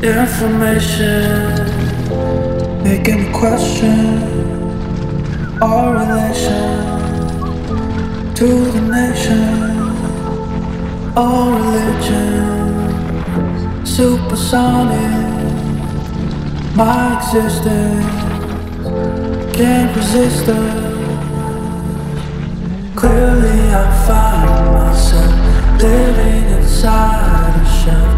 Information making me question our relation to the nation, our religion, supersonic. My existence can't resist us. Clearly, I find myself living inside a shell.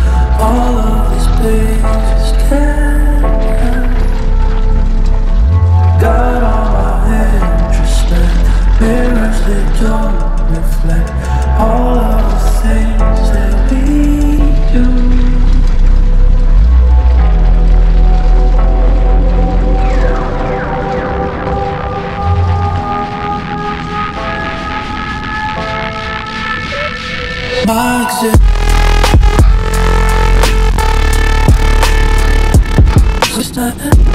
My existence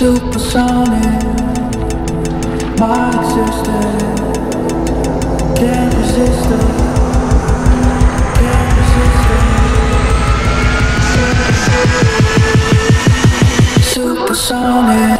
supersonic, my existence can't resist it. Supersonic.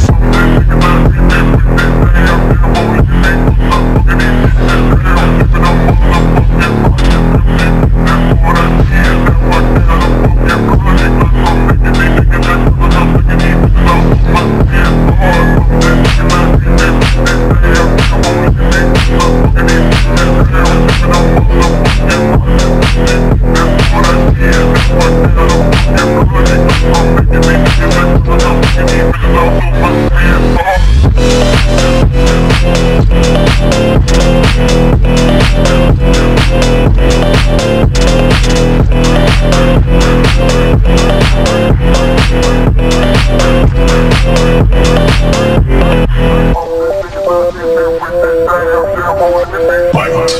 Bye.